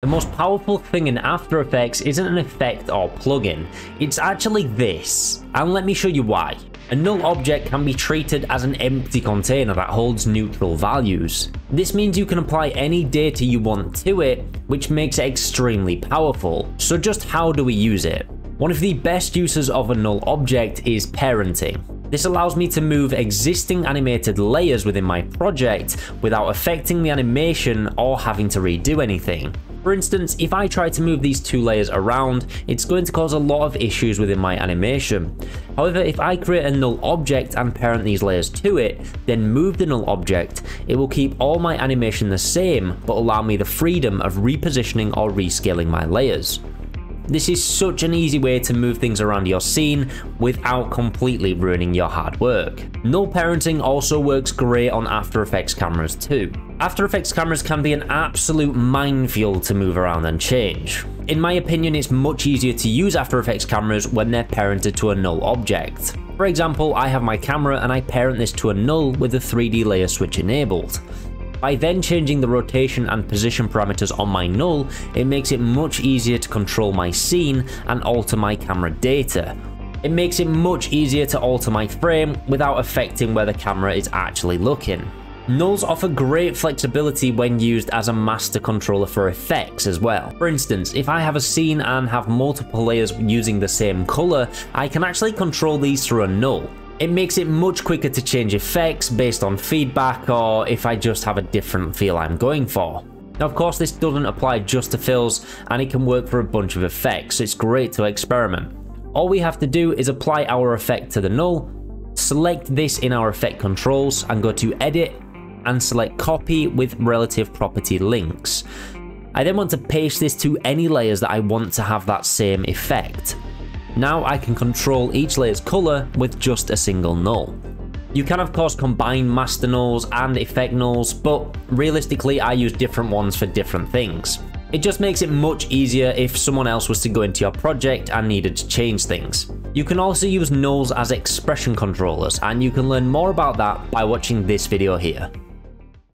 The most powerful thing in After Effects isn't an effect or plugin, it's actually this, and let me show you why. A null object can be treated as an empty container that holds neutral values. This means you can apply any data you want to it, which makes it extremely powerful. So just how do we use it? One of the best uses of a null object is parenting. This allows me to move existing animated layers within my project without affecting the animation or having to redo anything. For instance, if I try to move these two layers around, it's going to cause a lot of issues within my animation. However, if I create a null object and parent these layers to it, then move the null object, it will keep all my animation the same, but allow me the freedom of repositioning or rescaling my layers. This is such an easy way to move things around your scene without completely ruining your hard work. Null parenting also works great on After Effects cameras too. After Effects cameras can be an absolute minefield to move around and change. In my opinion, it's much easier to use After Effects cameras when they're parented to a null object. For example, I have my camera and I parent this to a null with the 3D layer switch enabled. By then changing the rotation and position parameters on my null, it makes it much easier to control my scene and alter my camera data. It makes it much easier to alter my frame without affecting where the camera is actually looking. Nulls offer great flexibility when used as a master controller for effects as well. For instance, if I have a scene and have multiple layers using the same colour, I can actually control these through a null. It makes it much quicker to change effects based on feedback or if I just have a different feel I'm going for. Now of course this doesn't apply just to fills and it can work for a bunch of effects, so it's great to experiment. All we have to do is apply our effect to the null, select this in our effect controls and go to edit and select copy with relative property links. I then want to paste this to any layers that I want to have that same effect. Now I can control each layer's colour with just a single null. You can of course combine master nulls and effect nulls, but realistically I use different ones for different things. It just makes it much easier if someone else was to go into your project and needed to change things. You can also use nulls as expression controllers and you can learn more about that by watching this video here.